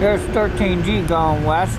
There's 13G going west.